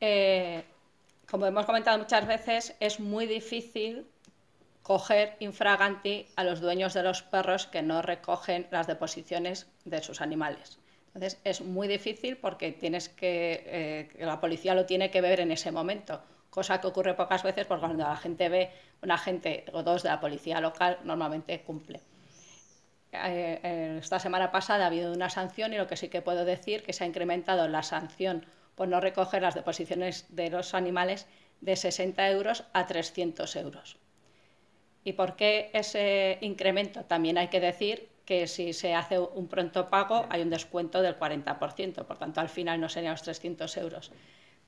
eh, como hemos comentado muchas veces, es muy difícil coger infraganti a los dueños de los perros que no recogen las deposiciones de sus animales. Entonces es muy difícil porque tienes que, eh, la policía lo tiene que ver en ese momento, cosa que ocurre pocas veces porque cuando la gente ve un agente o dos de la policía local normalmente cumple. Eh, esta semana pasada ha habido una sanción y lo que sí que puedo decir que se ha incrementado la sanción por no recoger las deposiciones de los animales de 60 euros a 300 euros. ¿Y por qué ese incremento? También hay que decir que si se hace un pronto pago hay un descuento del 40%, por tanto al final no serían los 300 euros.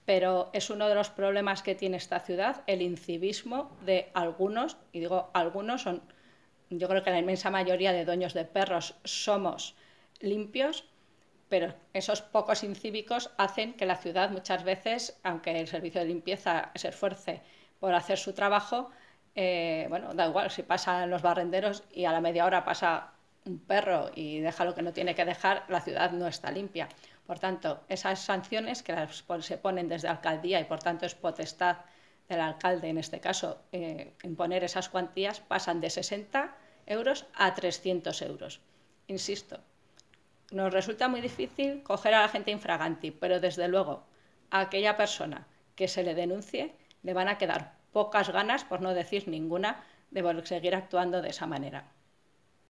Pero es uno de los problemas que tiene esta ciudad, el incivismo de algunos, y digo algunos, son, yo creo que la inmensa mayoría de dueños de perros somos limpios, pero esos pocos incívicos hacen que la ciudad muchas veces, aunque el servicio de limpieza se esfuerce por hacer su trabajo, eh, bueno, da igual si pasan los barrenderos y a la media hora pasa un perro y deja lo que no tiene que dejar, la ciudad no está limpia. Por tanto, esas sanciones que se ponen desde alcaldía y por tanto es potestad del alcalde, en este caso, eh, imponer esas cuantías, pasan de 60 euros a 300 euros. Insisto, nos resulta muy difícil coger a la gente infraganti, pero desde luego a aquella persona que se le denuncie le van a quedar pocas ganas, por no decir ninguna, de seguir actuando de esa manera.